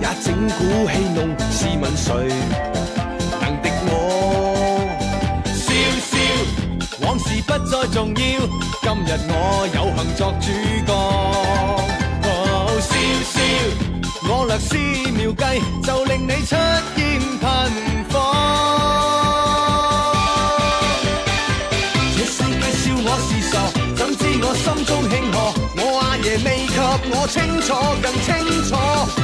也整蛊戏弄，试问谁能敌我？笑笑往事不再重要，今日我有幸作主角。笑笑，我略施妙计，就令你出现贫火。这世界笑我是傻，怎知我心中庆贺？我阿爷未及我清楚，更清楚。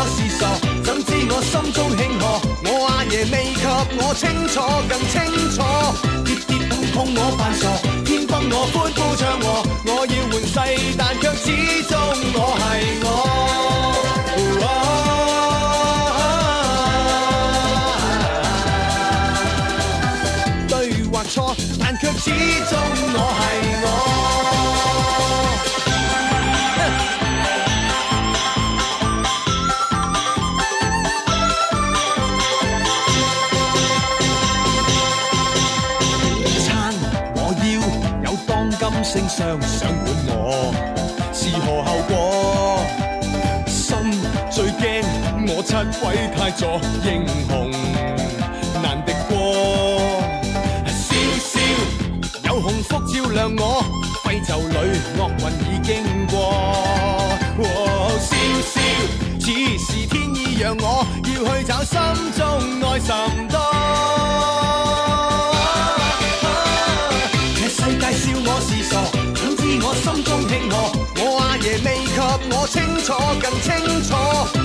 我是傻，怎知我心中庆贺？我阿爷未及我清楚，更清楚。跌跌碰碰我犯傻，天崩我欢呼唱和。我要换世，但却始终我系我。对或错，但却始终我系我。想管我是何后果？心最惊我七鬼太作，英雄难敌过。笑笑有鸿福照亮我，挥袖里恶运已经过。哦，笑笑此是天意让我要去找心中爱神。心中庆贺，我阿爷未及我清楚更清楚，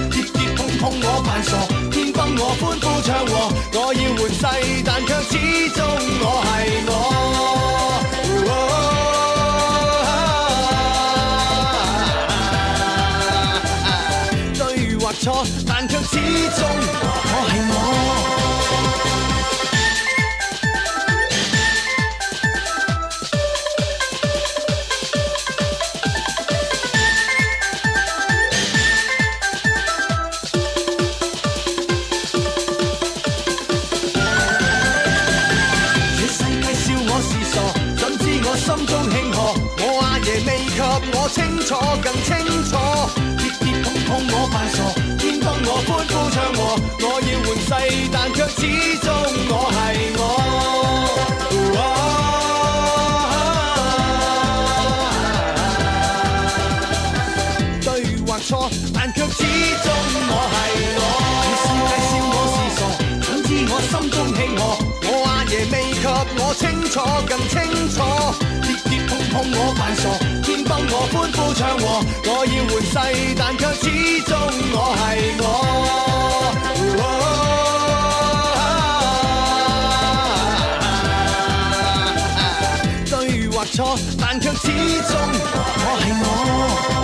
跌跌碰碰我扮傻，天崩我欢呼唱和，我要换世，但却始终我系我。欢呼唱和，我要换世，但却始终我系我。对或错，但却始终我系我。你笑我是傻，怎知我心中气我？我阿爷未及我清楚更清楚，跌跌碰碰我扮傻。欢呼唱和，我要换世，但却始终我系我。对或错，但却始终我系我。